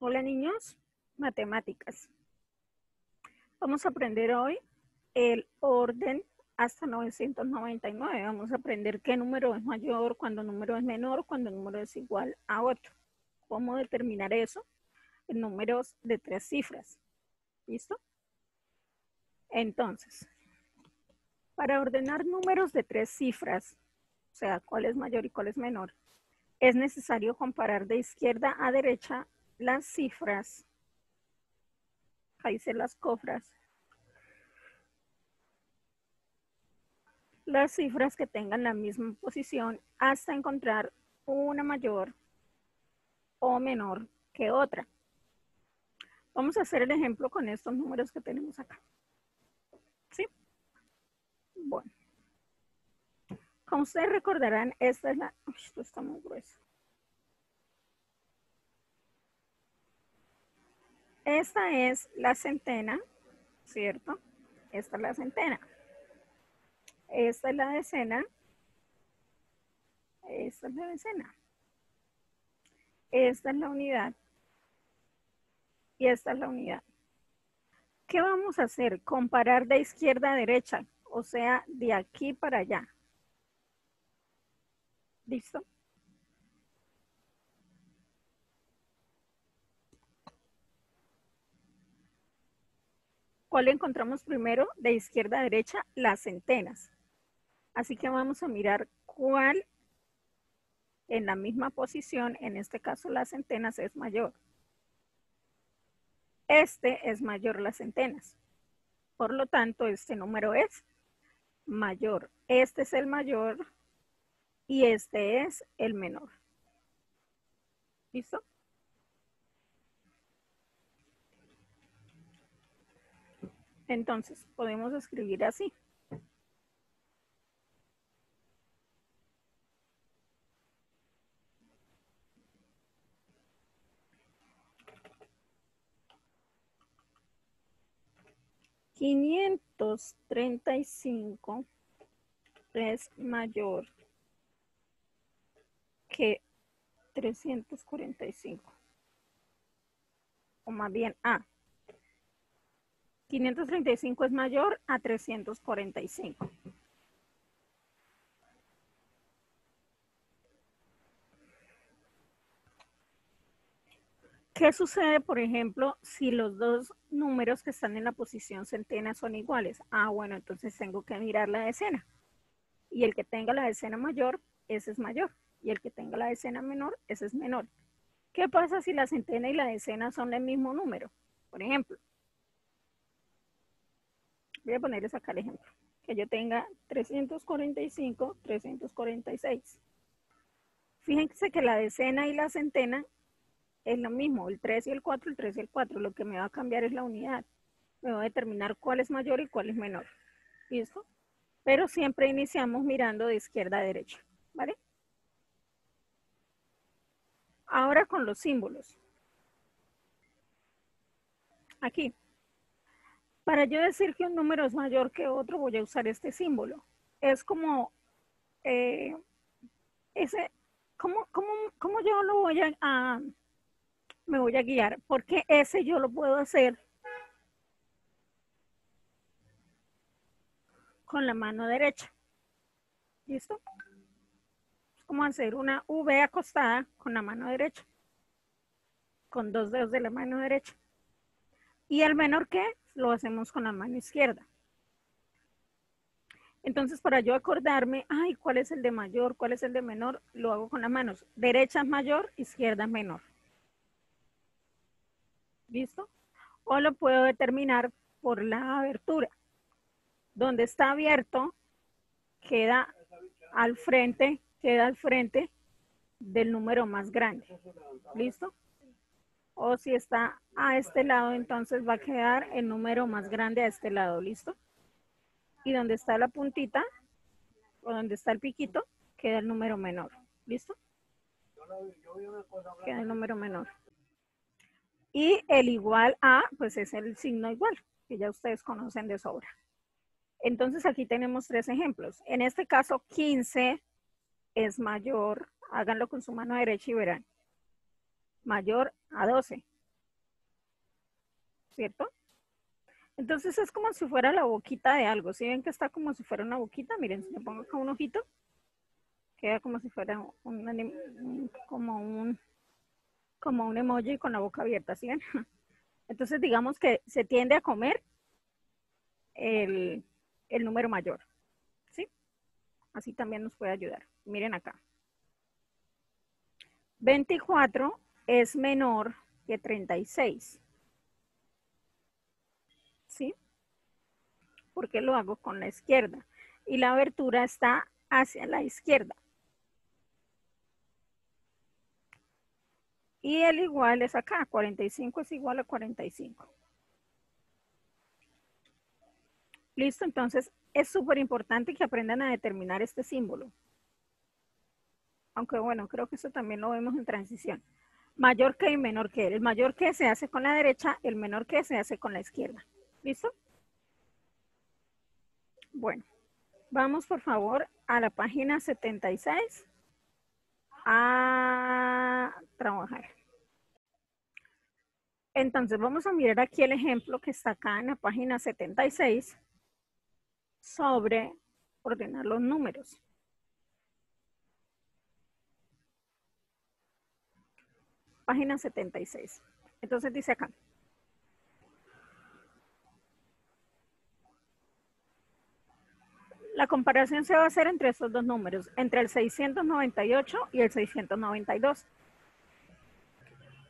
Hola niños, matemáticas. Vamos a aprender hoy el orden hasta 999. Vamos a aprender qué número es mayor, cuando número es menor, cuando el número es igual a otro. ¿Cómo determinar eso? En números de tres cifras. ¿Listo? Entonces, para ordenar números de tres cifras, o sea, cuál es mayor y cuál es menor, es necesario comparar de izquierda a derecha las cifras. Ahí se las cofras. Las cifras que tengan la misma posición hasta encontrar una mayor o menor que otra. Vamos a hacer el ejemplo con estos números que tenemos acá. ¿Sí? Bueno. Como ustedes recordarán, esta es la... esto está muy grueso. Esta es la centena, ¿cierto? Esta es la centena. Esta es la decena. Esta es la decena. Esta es la unidad. Y esta es la unidad. ¿Qué vamos a hacer? Comparar de izquierda a derecha, o sea, de aquí para allá. ¿Listo? ¿Cuál encontramos primero? De izquierda a derecha, las centenas. Así que vamos a mirar cuál en la misma posición, en este caso las centenas, es mayor. Este es mayor las centenas. Por lo tanto, este número es mayor. Este es el mayor y este es el menor. ¿Listo? Entonces, podemos escribir así. Quinientos treinta y cinco es mayor que 345. O más bien A. 535 es mayor a 345. ¿Qué sucede, por ejemplo, si los dos números que están en la posición centena son iguales? Ah, bueno, entonces tengo que mirar la decena. Y el que tenga la decena mayor, ese es mayor. Y el que tenga la decena menor, ese es menor. ¿Qué pasa si la centena y la decena son del mismo número? Por ejemplo, voy a ponerles acá el ejemplo. Que yo tenga 345, 346. Fíjense que la decena y la centena es lo mismo, el 3 y el 4, el 3 y el 4. Lo que me va a cambiar es la unidad. Me va a determinar cuál es mayor y cuál es menor. ¿Listo? Pero siempre iniciamos mirando de izquierda a derecha. ¿Vale? Ahora con los símbolos. Aquí. Para yo decir que un número es mayor que otro, voy a usar este símbolo. Es como, eh, ese, ¿cómo, cómo, yo lo voy a, me voy a guiar? Porque ese yo lo puedo hacer con la mano derecha. ¿Listo? Es como hacer una V acostada con la mano derecha. Con dos dedos de la mano derecha. ¿Y el menor qué? Lo hacemos con la mano izquierda. Entonces, para yo acordarme, ay, ¿cuál es el de mayor? ¿Cuál es el de menor? Lo hago con las manos. Derecha mayor, izquierda menor. ¿Listo? O lo puedo determinar por la abertura. Donde está abierto, queda al frente, queda al frente del número más grande. ¿Listo? O si está a este lado, entonces va a quedar el número más grande a este lado, ¿listo? Y donde está la puntita, o donde está el piquito, queda el número menor, ¿listo? Queda el número menor. Y el igual a, pues es el signo igual, que ya ustedes conocen de sobra. Entonces aquí tenemos tres ejemplos. En este caso, 15 es mayor, háganlo con su mano derecha y verán mayor a 12. ¿cierto? Entonces es como si fuera la boquita de algo. Si ven que está como si fuera una boquita, miren, si le pongo acá un ojito, queda como si fuera un, como un como un emoji con la boca abierta, ¿sí ven? Entonces digamos que se tiende a comer el, el número mayor, ¿sí? Así también nos puede ayudar. Miren acá. 24 es menor que 36. ¿Sí? Porque lo hago con la izquierda. Y la abertura está hacia la izquierda. Y el igual es acá. 45 es igual a 45. Listo, entonces es súper importante que aprendan a determinar este símbolo. Aunque bueno, creo que eso también lo vemos en transición. Mayor que y menor que. El mayor que se hace con la derecha, el menor que se hace con la izquierda. ¿Listo? Bueno, vamos por favor a la página 76 a trabajar. Entonces vamos a mirar aquí el ejemplo que está acá en la página 76 sobre ordenar los números. Página 76. Entonces dice acá. La comparación se va a hacer entre estos dos números, entre el 698 y el 692.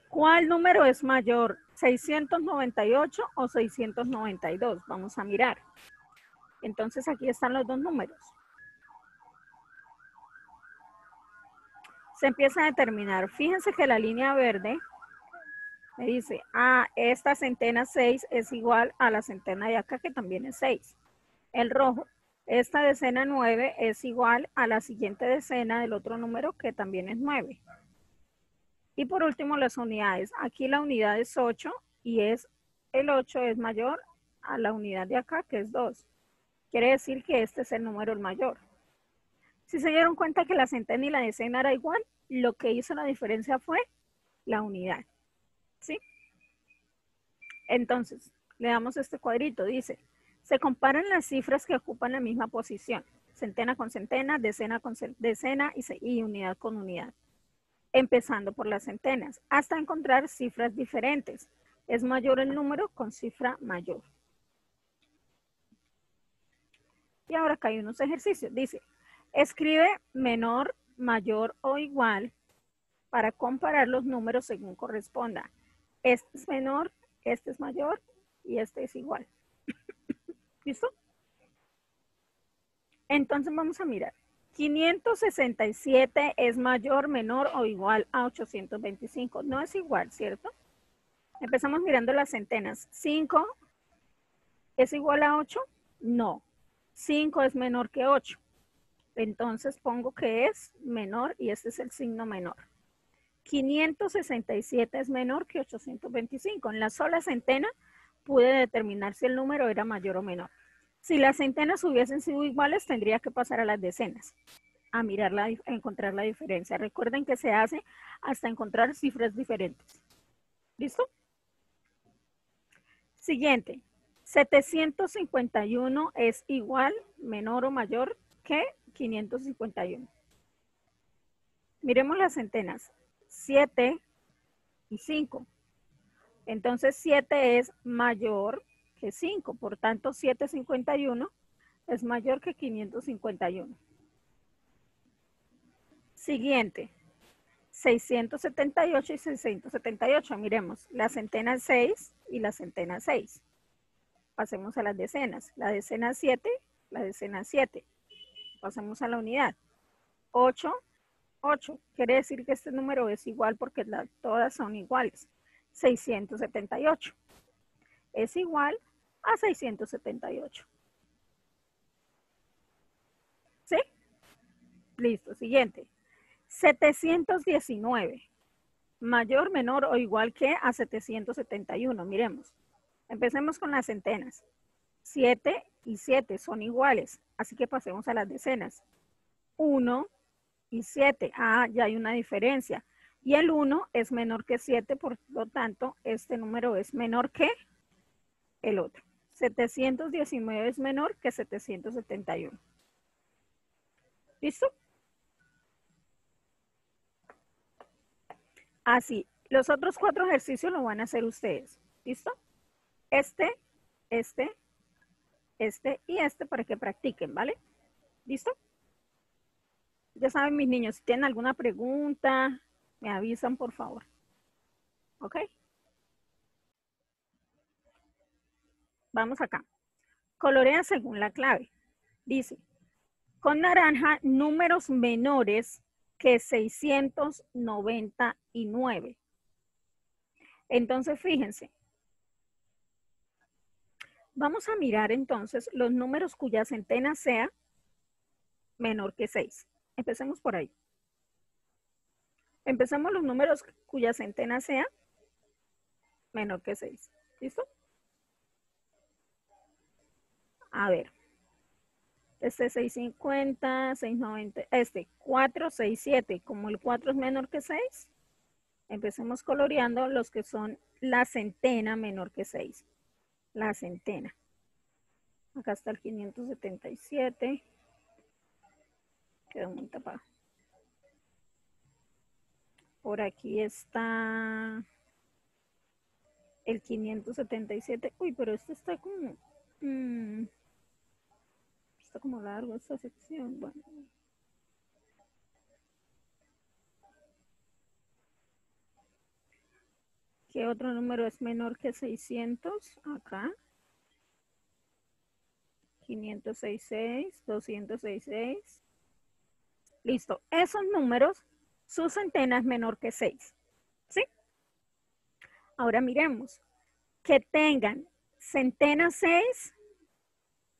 ¿Cuál número es mayor, 698 o 692? Vamos a mirar. Entonces aquí están los dos números. Se empieza a determinar. Fíjense que la línea verde me dice, ah, esta centena 6 es igual a la centena de acá que también es 6. El rojo, esta decena 9 es igual a la siguiente decena del otro número que también es 9. Y por último, las unidades. Aquí la unidad es 8 y es el 8 es mayor a la unidad de acá, que es 2. Quiere decir que este es el número el mayor. Si se dieron cuenta que la centena y la decena era igual, lo que hizo la diferencia fue la unidad. ¿Sí? Entonces, le damos este cuadrito. Dice, se comparan las cifras que ocupan la misma posición. Centena con centena, decena con decena y, y unidad con unidad. Empezando por las centenas, hasta encontrar cifras diferentes. Es mayor el número con cifra mayor. Y ahora acá hay unos ejercicios. Dice, escribe menor, mayor o igual para comparar los números según corresponda. Este es menor, este es mayor y este es igual. ¿Listo? Entonces vamos a mirar. 567 es mayor, menor o igual a 825. No es igual, ¿cierto? Empezamos mirando las centenas. 5 es igual a 8? No. 5 es menor que 8. Entonces pongo que es menor y este es el signo menor. 567 es menor que 825. En la sola centena pude determinar si el número era mayor o menor. Si las centenas hubiesen sido iguales, tendría que pasar a las decenas a mirar la, a encontrar la diferencia. Recuerden que se hace hasta encontrar cifras diferentes. ¿Listo? Siguiente. 751 es igual, menor o mayor que 551. Miremos las centenas. 7 y 5. Entonces 7 es mayor que 5. Por tanto, 751 es mayor que 551. Siguiente. 678 y 678. Miremos, la centena 6 y la centena 6 pasemos a las decenas. La decena 7, la decena 7. Pasemos a la unidad. 8, 8. Quiere decir que este número es igual porque todas son iguales. 678. Es igual a 678. ¿Sí? Listo. Siguiente. 719. Mayor, menor o igual que a 771. Miremos. Empecemos con las centenas. 7 y 7 son iguales, así que pasemos a las decenas. 1 y 7, ah, ya hay una diferencia. Y el 1 es menor que 7, por lo tanto, este número es menor que el otro. 719 es menor que 771. ¿Listo? Así, los otros cuatro ejercicios lo van a hacer ustedes. ¿Listo? Este, este, este y este para que practiquen, ¿vale? ¿Listo? Ya saben, mis niños, si tienen alguna pregunta, me avisan, por favor. ¿Ok? Vamos acá. Colorea según la clave. Dice, con naranja, números menores que 699. Entonces, fíjense. Vamos a mirar entonces los números cuya centena sea menor que 6. Empecemos por ahí. Empecemos los números cuya centena sea menor que 6. ¿Listo? A ver. Este 650, 690, este 467. Como el 4 es menor que 6, empecemos coloreando los que son la centena menor que 6. La centena. Acá está el 577. Quedó muy tapado. Por aquí está el 577. Uy, pero este está como... Mm, está como largo esta sección. Bueno. ¿Qué otro número es menor que 600? Acá. 566, 266. Listo. Esos números, su centena es menor que 6. ¿Sí? Ahora miremos. Que tengan centena 6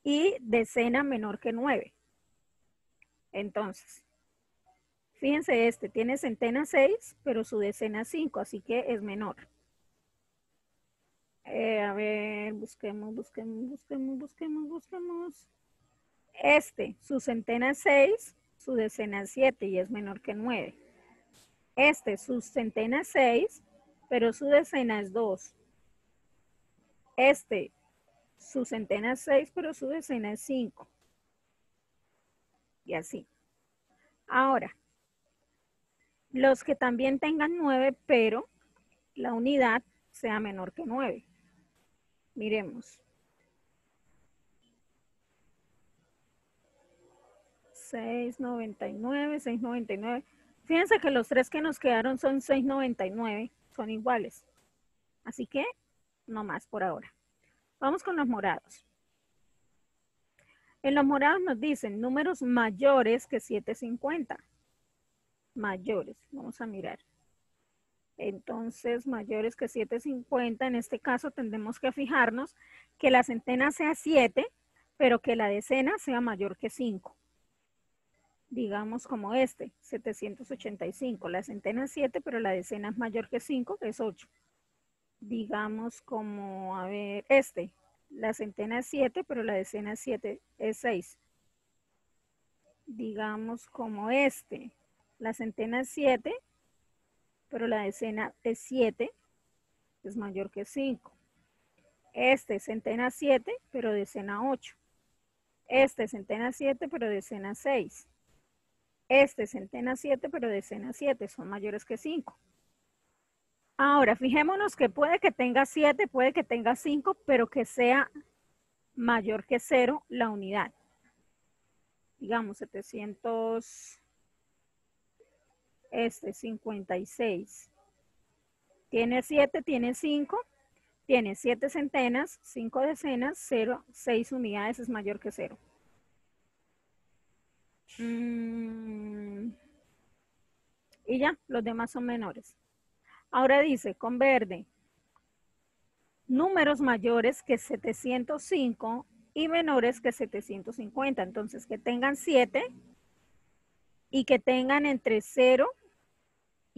y decena menor que 9. Entonces, fíjense este, tiene centena 6, pero su decena 5, así que es menor. Eh, a ver, busquemos, busquemos, busquemos, busquemos, busquemos. Este, su centena es 6, su decena es 7 y es menor que 9. Este, su centena es 6, pero su decena es 2. Este, su centena es 6, pero su decena es 5. Y así. Ahora, los que también tengan 9, pero la unidad sea menor que 9. Miremos. 6.99, 6.99. Fíjense que los tres que nos quedaron son 6.99, son iguales. Así que no más por ahora. Vamos con los morados. En los morados nos dicen números mayores que 750. Mayores, vamos a mirar. Entonces, mayores que 750, en este caso tendremos que fijarnos que la centena sea 7, pero que la decena sea mayor que 5 digamos como este, 785. La centena es 7, pero la decena es mayor que 5, que es 8. Digamos como, a ver, este, la centena es 7, pero la decena es 7, es 6. Digamos como este, la centena es 7, pero la decena es 7, es mayor que 5. Este, centena 7, pero decena 8. Este, centena 7, pero decena 6. Este centena 7, pero decena 7, son mayores que 5. Ahora, fijémonos que puede que tenga 7, puede que tenga 5, pero que sea mayor que 0 la unidad. Digamos 700, este 56. Tiene 7, tiene 5, tiene 7 centenas, 5 decenas, 0, 6 unidades es mayor que 0. Mm. Y ya, los demás son menores. Ahora dice, con verde, números mayores que 705 y menores que 750. Entonces, que tengan 7 y que tengan entre 0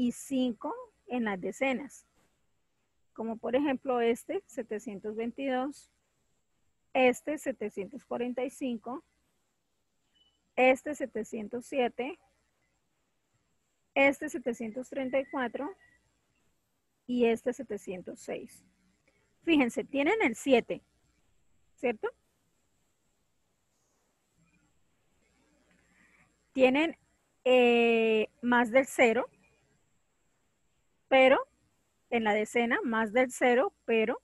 y 5 en las decenas. Como por ejemplo este, 722, este, 745, este 707, este 734 y este 706. Fíjense, tienen el 7, ¿cierto? Tienen eh, más del cero, pero en la decena más del cero, pero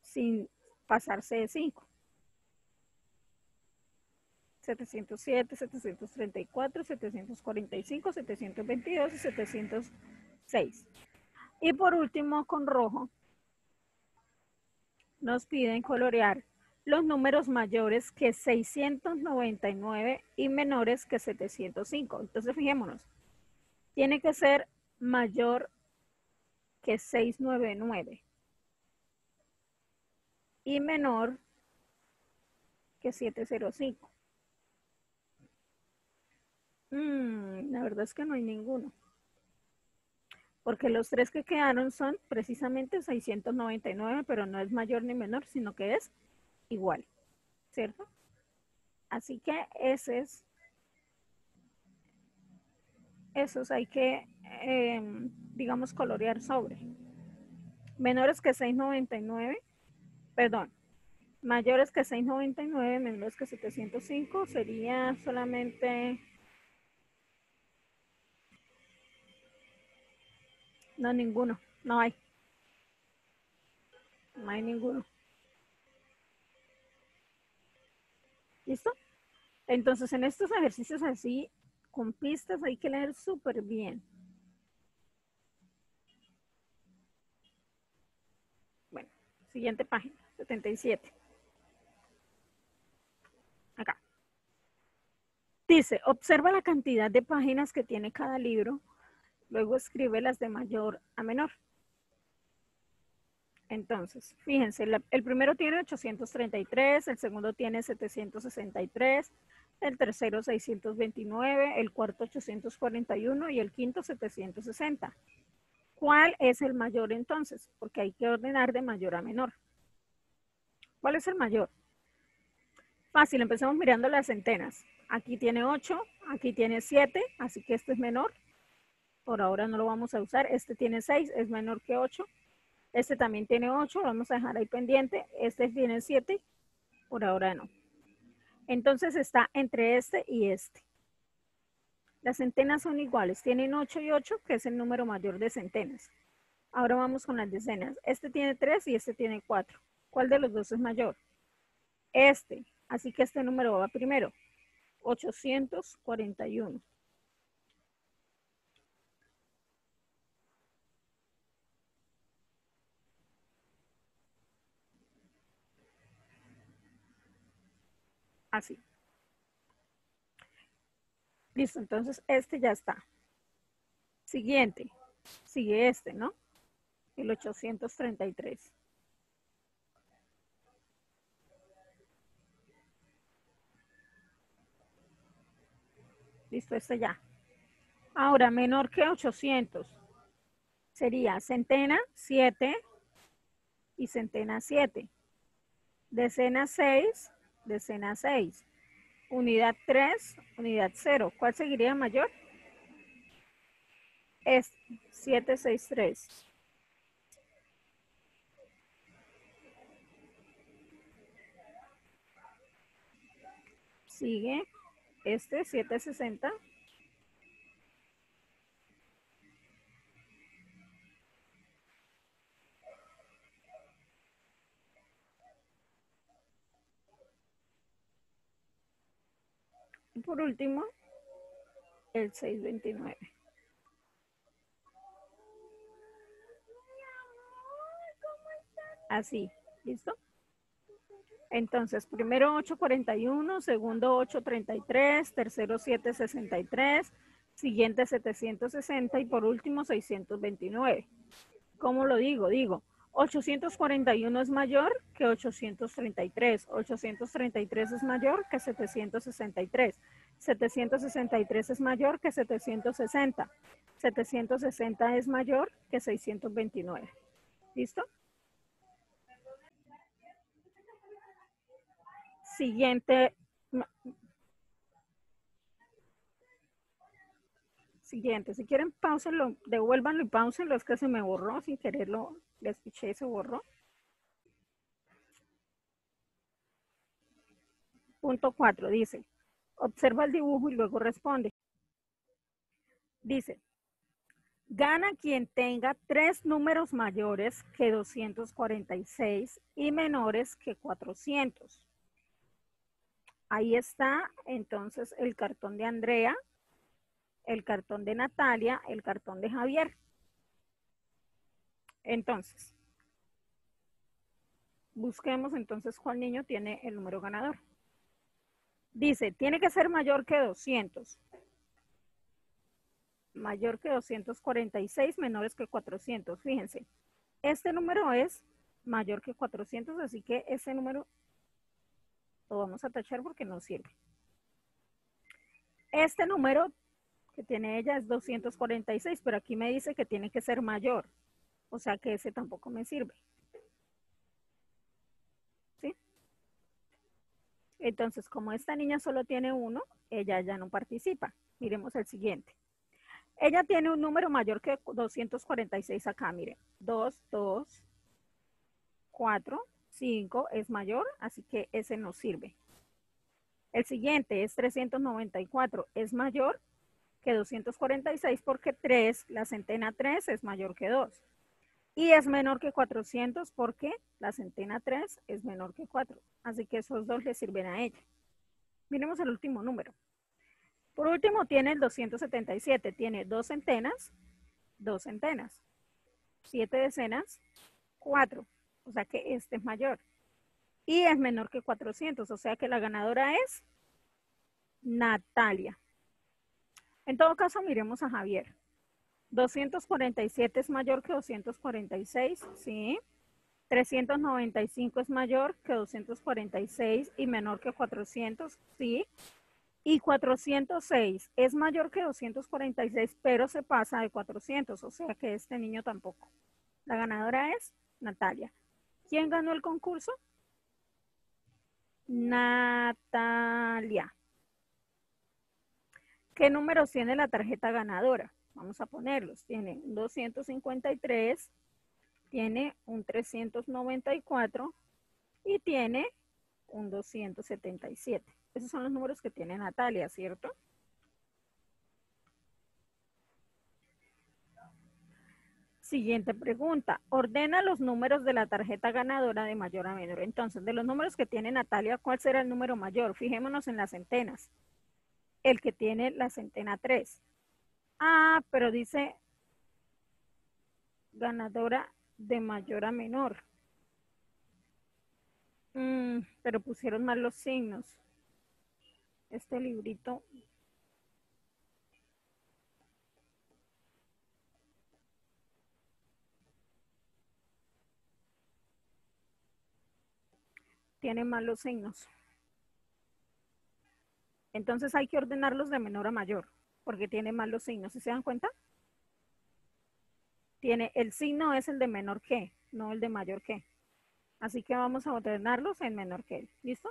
sin pasarse de 5. 707, 734, 745, 722 y 706. Y por último, con rojo, nos piden colorear los números mayores que 699 y menores que 705. Entonces, fijémonos, tiene que ser mayor que 699 y menor que 705. Mm, la verdad es que no hay ninguno. Porque los tres que quedaron son precisamente 699, pero no es mayor ni menor, sino que es igual, ¿cierto? Así que ese es, esos hay que, em, digamos, colorear sobre. Menores que 699, perdón, mayores que 699, menores que 705, sería solamente No, ninguno. No hay. No hay ninguno. ¿Listo? Entonces, en estos ejercicios así, con pistas, hay que leer súper bien. Bueno, siguiente página, 77. Acá. Dice, observa la cantidad de páginas que tiene cada libro Luego escribe las de mayor a menor. Entonces, fíjense, el primero tiene 833, el segundo tiene 763, el tercero 629, el cuarto 841 y el quinto 760. ¿Cuál es el mayor entonces? Porque hay que ordenar de mayor a menor. ¿Cuál es el mayor? Fácil, empecemos mirando las centenas. Aquí tiene 8, aquí tiene 7, así que este es menor. Por ahora no lo vamos a usar. Este tiene 6, es menor que 8. Este también tiene 8, vamos a dejar ahí pendiente. Este tiene 7, por ahora no. Entonces está entre este y este. Las centenas son iguales, tienen 8 y 8, que es el número mayor de centenas. Ahora vamos con las decenas. Este tiene 3 y este tiene 4. ¿Cuál de los dos es mayor? Este. Así que este número va primero. 841. Así. Listo, entonces este ya está. Siguiente. Sigue este, ¿no? El 833. Listo, este ya. Ahora, menor que 800. Sería centena 7 y centena 7. Decena 6 decena 6. Unidad 3, unidad 0. ¿Cuál seguiría mayor? Es 763. Sigue este 760. Por último, el 629. Así, ¿listo? Entonces, primero 841, segundo 833, tercero 763, siguiente 760 y por último 629. ¿Cómo lo digo? Digo, 841 es mayor que 833. 833 es mayor que 763. 763 es mayor que 760. 760 es mayor que 629. ¿Listo? Siguiente. Siguiente. Si quieren, pausenlo, devuélvanlo y pausenlo. Es que se me borró sin quererlo. Le escuché y se borró. Punto 4 dice, observa el dibujo y luego responde. Dice, gana quien tenga tres números mayores que 246 y menores que 400. Ahí está entonces el cartón de Andrea, el cartón de Natalia, el cartón de Javier. Entonces, busquemos entonces cuál niño tiene el número ganador. Dice, tiene que ser mayor que 200. Mayor que 246, menores que 400. Fíjense, este número es mayor que 400, así que ese número lo vamos a tachar porque no sirve. Este número que tiene ella es 246, pero aquí me dice que tiene que ser mayor. O sea que ese tampoco me sirve. ¿Sí? Entonces, como esta niña solo tiene uno, ella ya no participa. Miremos el siguiente. Ella tiene un número mayor que 246 acá, mire. 2, 2, 4, 5 es mayor, así que ese no sirve. El siguiente es 394, es mayor que 246 porque 3, la centena 3 es mayor que 2. Y es menor que 400 porque la centena 3 es menor que 4. Así que esos dos le sirven a ella. Miremos el último número. Por último, tiene el 277. Tiene dos centenas, dos centenas. Siete decenas, cuatro. O sea que este es mayor. Y es menor que 400. O sea que la ganadora es Natalia. En todo caso, miremos a Javier. 247 es mayor que 246, ¿sí? 395 es mayor que 246 y menor que 400, ¿sí? Y 406 es mayor que 246, pero se pasa de 400, o sea que este niño tampoco. La ganadora es Natalia. ¿Quién ganó el concurso? Natalia. ¿Qué números tiene la tarjeta ganadora? Vamos a ponerlos. Tiene un 253, tiene un 394 y tiene un 277. Esos son los números que tiene Natalia, ¿cierto? Siguiente pregunta. Ordena los números de la tarjeta ganadora de mayor a menor. Entonces, de los números que tiene Natalia, ¿cuál será el número mayor? Fijémonos en las centenas. El que tiene la centena 3. Ah, pero dice ganadora de mayor a menor. Mm, pero pusieron mal los signos este librito tiene malos signos. Entonces hay que ordenarlos de menor a mayor, porque tiene malos signos. ¿Sí se dan cuenta? Tiene, el signo es el de menor que, no el de mayor que. Así que vamos a ordenarlos en menor que. ¿Listo?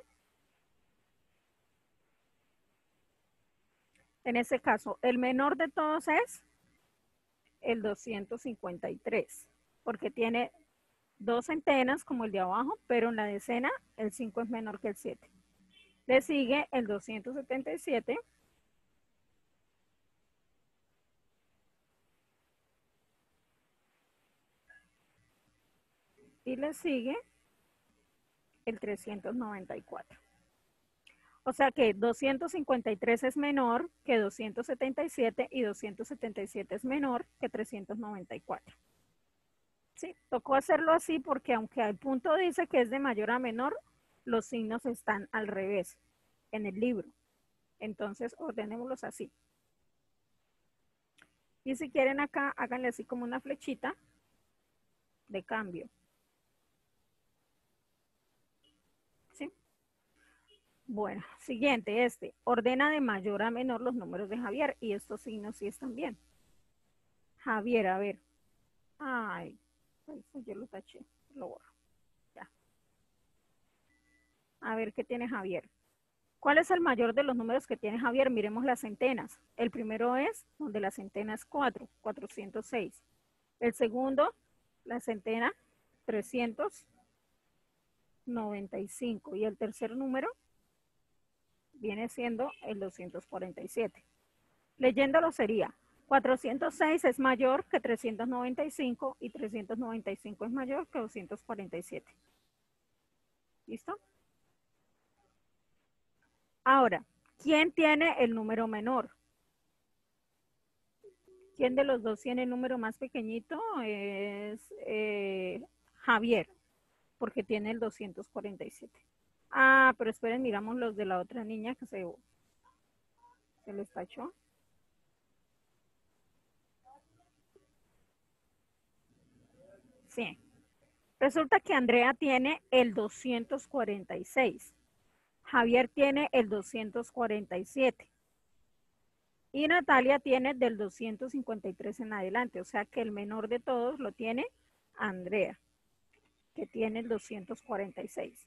En ese caso, el menor de todos es el 253, porque tiene dos centenas como el de abajo, pero en la decena el 5 es menor que el 7. Le sigue el 277. Y le sigue el 394. O sea que 253 es menor que 277 y 277 es menor que 394. Sí, tocó hacerlo así porque aunque al punto dice que es de mayor a menor, los signos están al revés en el libro. Entonces, ordenémoslos así. Y si quieren acá, háganle así como una flechita de cambio. Bueno, siguiente, este. Ordena de mayor a menor los números de Javier. Y estos signos sí están bien. Javier, a ver. Ay, yo lo taché. Lo borro. A ver, ¿qué tiene Javier? ¿Cuál es el mayor de los números que tiene Javier? Miremos las centenas. El primero es donde la centena es 4, 406. El segundo, la centena, 395. Y el tercer número, viene siendo el 247. Leyéndolo sería 406 es mayor que 395 y 395 es mayor que 247. ¿Listo? Ahora, ¿quién tiene el número menor? ¿Quién de los dos tiene el número más pequeñito? Es eh, Javier, porque tiene el 247. Ah, pero esperen, miramos los de la otra niña que se, se les tachó. Sí. Resulta que Andrea tiene el 246. Javier tiene el 247. Y Natalia tiene del 253 en adelante. O sea que el menor de todos lo tiene Andrea, que tiene el 246.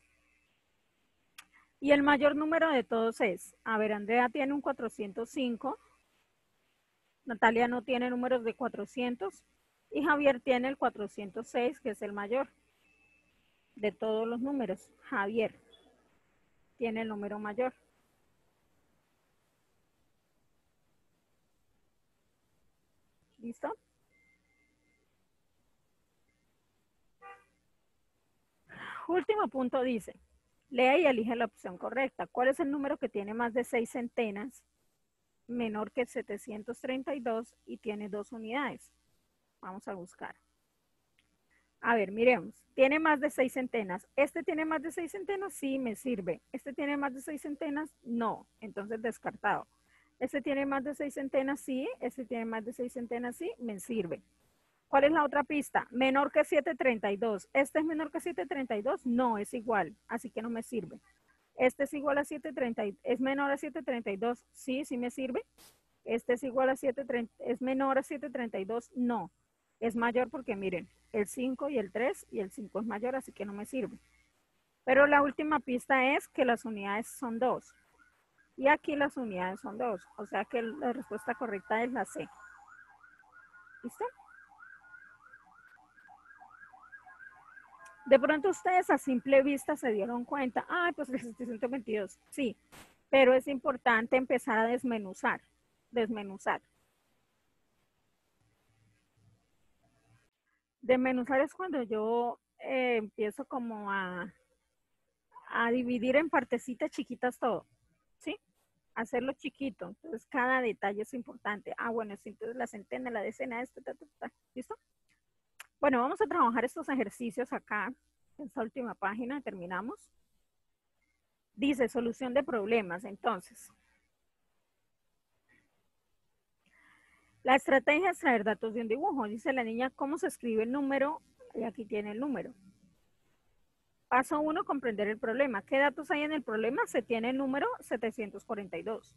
Y el mayor número de todos es, a ver, Andrea tiene un 405, Natalia no tiene números de 400 y Javier tiene el 406, que es el mayor de todos los números. Javier tiene el número mayor. ¿Listo? Último punto dice, lea y elige la opción correcta. ¿Cuál es el número que tiene más de seis centenas, menor que 732 y tiene dos unidades? Vamos a buscar. A ver, miremos. Tiene más de seis centenas. ¿Este tiene más de seis centenas? Sí, me sirve. ¿Este tiene más de seis centenas? No. Entonces, descartado. ¿Este tiene más de seis centenas? Sí. ¿Este tiene más de seis centenas? Sí, me sirve. ¿Cuál es la otra pista? Menor que 732. ¿Este es menor que 732? No, es igual. Así que no me sirve. ¿Este es igual a 732? ¿Es menor a 732? Sí, sí me sirve. ¿Este es igual a 730? ¿Es menor a 732? No es mayor porque miren, el 5 y el 3 y el 5 es mayor, así que no me sirve. Pero la última pista es que las unidades son 2. Y aquí las unidades son 2. O sea que la respuesta correcta es la C. ¿Listo? De pronto ustedes a simple vista se dieron cuenta, ay, pues el 722, sí, pero es importante empezar a desmenuzar, desmenuzar. Desmenuzar es cuando yo eh, empiezo como a, a dividir en partecitas chiquitas todo, ¿sí? Hacerlo chiquito. Entonces, cada detalle es importante. Ah, bueno, entonces la centena, la decena, esto, ¿listo? Bueno, vamos a trabajar estos ejercicios acá, en esta última página, terminamos. Dice, solución de problemas. Entonces, La estrategia es traer datos de un dibujo. Dice la niña, ¿cómo se escribe el número? Y aquí tiene el número. Paso uno, comprender el problema. ¿Qué datos hay en el problema? Se tiene el número 742.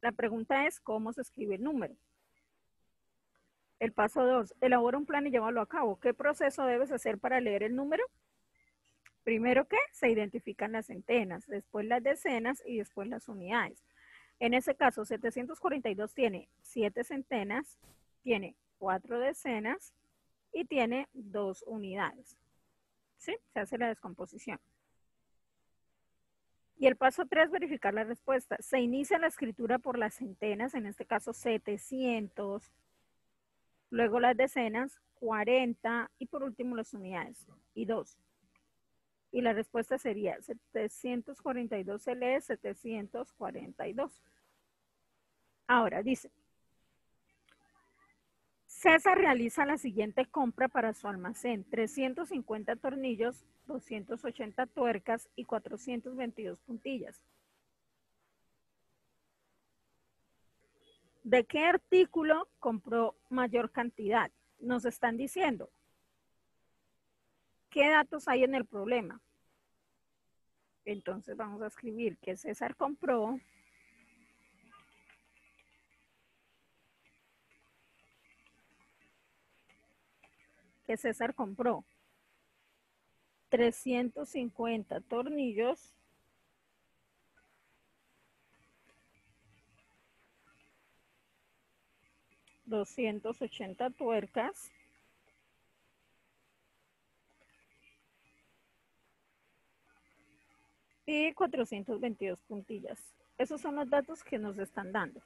La pregunta es, ¿cómo se escribe el número? El paso dos, elabora un plan y llévalo a cabo. ¿Qué proceso debes hacer para leer el número? Primero, ¿qué? Se identifican las centenas, después las decenas y después las unidades. En ese caso, 742 tiene 7 centenas, tiene 4 decenas y tiene 2 unidades. ¿Sí? Se hace la descomposición. Y el paso 3, verificar la respuesta. Se inicia la escritura por las centenas, en este caso 700, luego las decenas, 40 y por último las unidades y 2. Y la respuesta sería 742 se lee 742. Ahora dice, César realiza la siguiente compra para su almacén. 350 tornillos, 280 tuercas y 422 puntillas. ¿De qué artículo compró mayor cantidad? Nos están diciendo ¿Qué datos hay en el problema? Entonces vamos a escribir que César compró que César compró 350 tornillos $280 tuercas y 422 puntillas. Esos son los datos que nos están dando.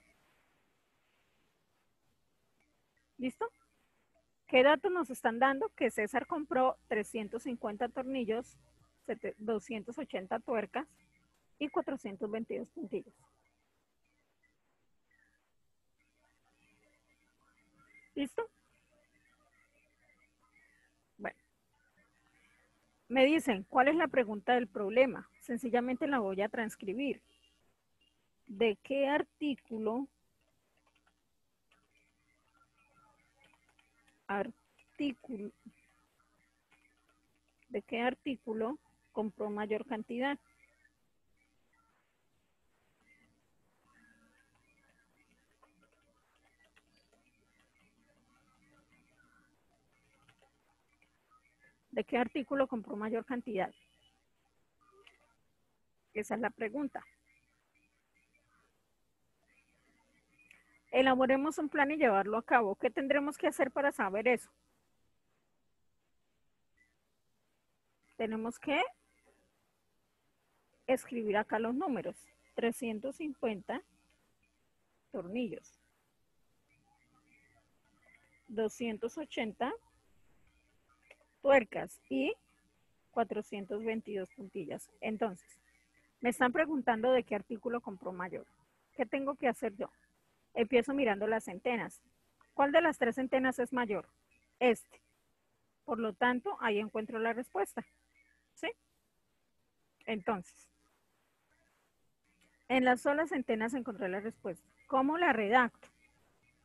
¿Listo? ¿Qué datos nos están dando? Que César compró 350 tornillos, 280 tuercas y 422 puntillas. ¿Listo? Bueno. Me dicen, ¿cuál es la pregunta del problema? Sencillamente la voy a transcribir. ¿De qué artículo artículo de qué artículo compró mayor cantidad? ¿De qué artículo compró mayor cantidad? Esa es la pregunta. Elaboremos un plan y llevarlo a cabo. ¿Qué tendremos que hacer para saber eso? Tenemos que escribir acá los números. 350 tornillos. 280 tuercas y 422 puntillas. Entonces, me están preguntando de qué artículo compró mayor. ¿Qué tengo que hacer yo? Empiezo mirando las centenas. ¿Cuál de las tres centenas es mayor? Este. Por lo tanto, ahí encuentro la respuesta. ¿Sí? Entonces, en las solas centenas encontré la respuesta. ¿Cómo la redacto?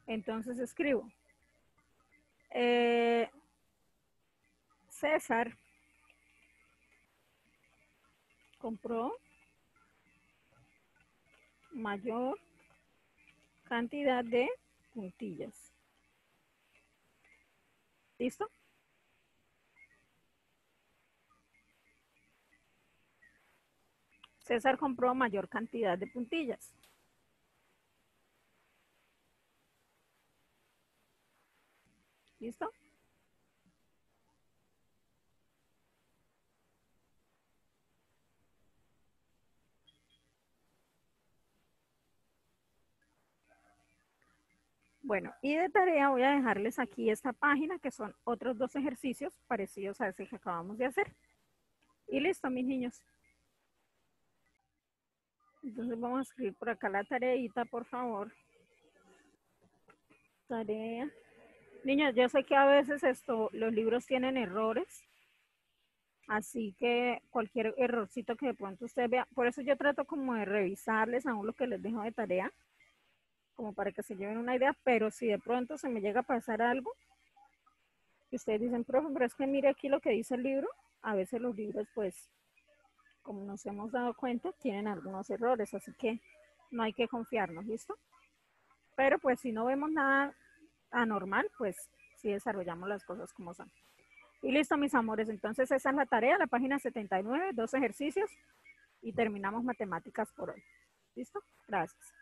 Entonces escribo. Eh, César compró mayor cantidad de puntillas. ¿Listo? César compró mayor cantidad de puntillas. ¿Listo? Bueno, y de tarea voy a dejarles aquí esta página que son otros dos ejercicios parecidos a ese que acabamos de hacer. Y listo, mis niños. Entonces vamos a escribir por acá la tareita, por favor. Tarea. Niños, yo sé que a veces esto, los libros tienen errores. Así que cualquier errorcito que de pronto usted vea, por eso yo trato como de revisarles aún lo que les dejo de tarea como para que se lleven una idea, pero si de pronto se me llega a pasar algo, y ustedes dicen, profe, pero es que mire aquí lo que dice el libro, a veces los libros, pues, como nos hemos dado cuenta, tienen algunos errores, así que no hay que confiarnos, ¿listo? Pero pues si no vemos nada anormal, pues sí desarrollamos las cosas como son. Y listo, mis amores, entonces esa es la tarea, la página 79, dos ejercicios y terminamos matemáticas por hoy. ¿Listo? Gracias.